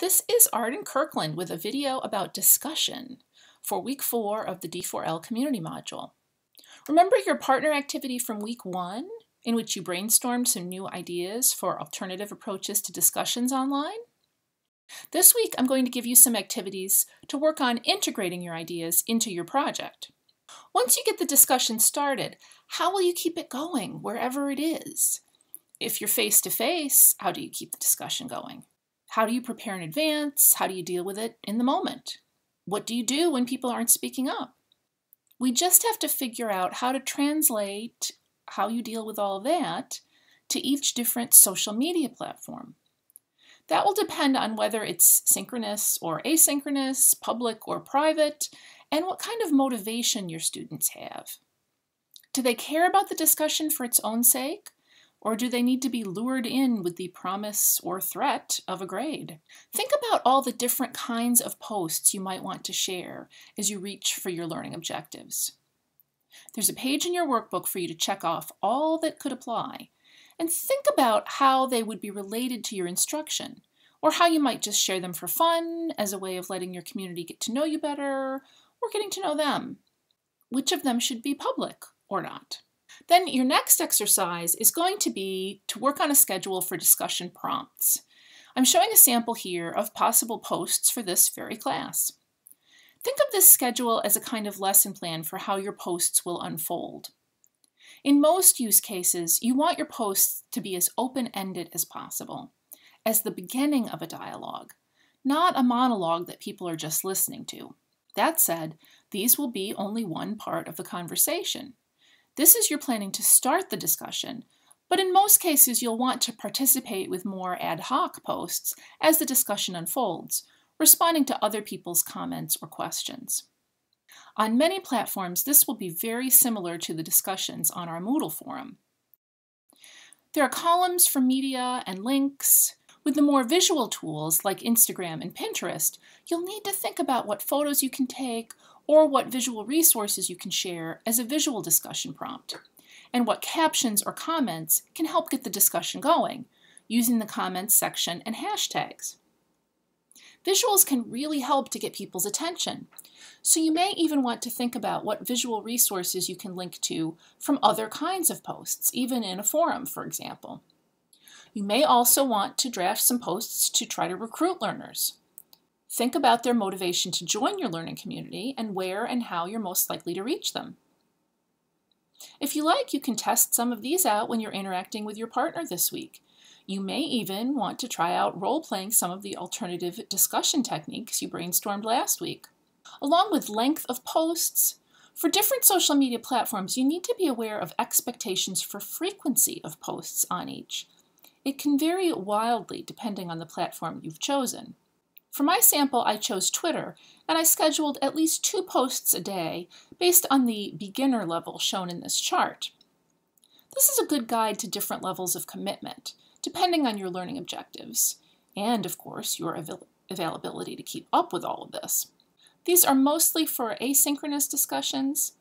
This is Arden Kirkland with a video about discussion for week four of the D4L community module. Remember your partner activity from week one in which you brainstormed some new ideas for alternative approaches to discussions online? This week I'm going to give you some activities to work on integrating your ideas into your project. Once you get the discussion started, how will you keep it going wherever it is? If you're face to face, how do you keep the discussion going? How do you prepare in advance? How do you deal with it in the moment? What do you do when people aren't speaking up? We just have to figure out how to translate how you deal with all that to each different social media platform. That will depend on whether it's synchronous or asynchronous, public or private, and what kind of motivation your students have. Do they care about the discussion for its own sake? Or do they need to be lured in with the promise or threat of a grade? Think about all the different kinds of posts you might want to share as you reach for your learning objectives. There's a page in your workbook for you to check off all that could apply, and think about how they would be related to your instruction, or how you might just share them for fun as a way of letting your community get to know you better, or getting to know them. Which of them should be public or not? Then your next exercise is going to be to work on a schedule for discussion prompts. I'm showing a sample here of possible posts for this very class. Think of this schedule as a kind of lesson plan for how your posts will unfold. In most use cases, you want your posts to be as open-ended as possible, as the beginning of a dialogue, not a monologue that people are just listening to. That said, these will be only one part of the conversation. This is your planning to start the discussion, but in most cases you'll want to participate with more ad hoc posts as the discussion unfolds, responding to other people's comments or questions. On many platforms, this will be very similar to the discussions on our Moodle forum. There are columns for media and links. With the more visual tools like Instagram and Pinterest, you'll need to think about what photos you can take or what visual resources you can share as a visual discussion prompt, and what captions or comments can help get the discussion going, using the comments section and hashtags. Visuals can really help to get people's attention, so you may even want to think about what visual resources you can link to from other kinds of posts, even in a forum, for example. You may also want to draft some posts to try to recruit learners. Think about their motivation to join your learning community and where and how you're most likely to reach them. If you like, you can test some of these out when you're interacting with your partner this week. You may even want to try out role-playing some of the alternative discussion techniques you brainstormed last week. Along with length of posts, for different social media platforms, you need to be aware of expectations for frequency of posts on each. It can vary wildly depending on the platform you've chosen. For my sample, I chose Twitter, and I scheduled at least two posts a day based on the beginner level shown in this chart. This is a good guide to different levels of commitment, depending on your learning objectives, and of course, your avail availability to keep up with all of this. These are mostly for asynchronous discussions,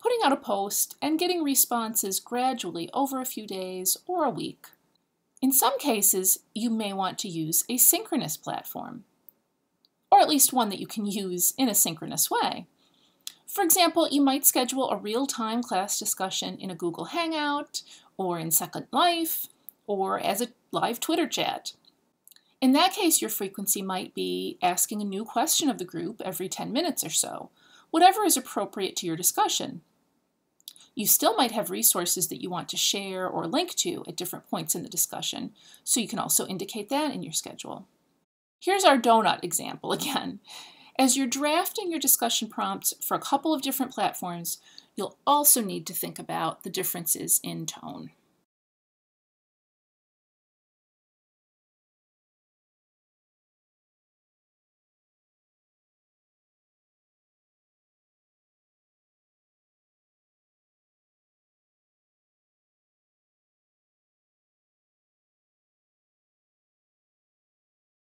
putting out a post and getting responses gradually over a few days or a week. In some cases, you may want to use a synchronous platform or at least one that you can use in a synchronous way. For example, you might schedule a real-time class discussion in a Google Hangout, or in Second Life, or as a live Twitter chat. In that case, your frequency might be asking a new question of the group every 10 minutes or so, whatever is appropriate to your discussion. You still might have resources that you want to share or link to at different points in the discussion, so you can also indicate that in your schedule. Here's our donut example again. As you're drafting your discussion prompts for a couple of different platforms, you'll also need to think about the differences in tone.